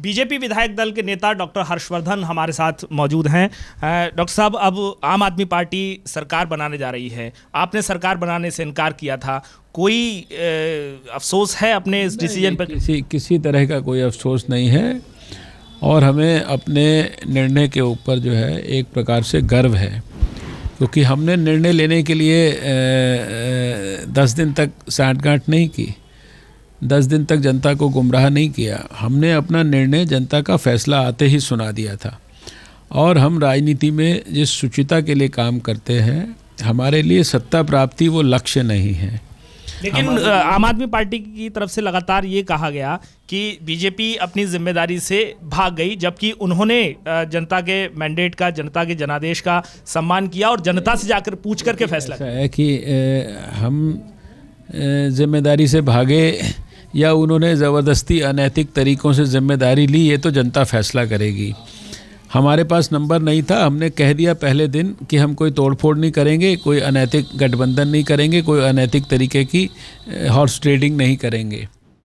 BJP विधायक दल के नेता डॉक्टर हर्षवर्धन हमारे साथ मौजूद हैं। डॉक्टर साहब अब आम आदमी पार्टी सरकार बनाने जा रही है। आपने सरकार बनाने से इनकार किया था। कोई अफसोस है अपने इस डिसीज़न पर? किसी किसी तरह का कोई अफसोस नहीं है। और हमें अपने निर्णय के ऊपर जो है एक प्रकार से गर्व है। क्योंकि हमने निर्णय लेने के लिए दस दिन तक साठगांठ नहीं की। दस दिन तक जनता को गुमराह नहीं किया। हमने अपना निर्णय जनता का फैसला आते ही सुना दिया था। और हम राजनीति में जिस शुचिता के लिए काम करते हैं हमारे लिए सत्ता प्राप्ति वो लक्ष्य नहीं है। लेकिन आम आदमी पार्टी की तरफ़ से लगातार ये कहा गया कि बीजेपी अपनी ज़िम्मेदारी से भाग गई जबकि उन्होंने जनता के मैंडेट का जनता के जनादेश का सम्मान किया और जनता से जाकर पूछ करके फैसला है कि हम ज़िम्मेदारी से भागे या उन्होंने ज़बरदस्ती अनैतिक तरीक़ों से ज़िम्मेदारी ली, ये तो जनता फैसला करेगी। हमारे पास नंबर नहीं था, हमने कह दिया पहले दिन कि हम कोई तोड़फोड़ नहीं करेंगे, कोई अनैतिक गठबंधन नहीं करेंगे, कोई अनैतिक तरीके की हॉर्स ट्रेडिंग नहीं करेंगे।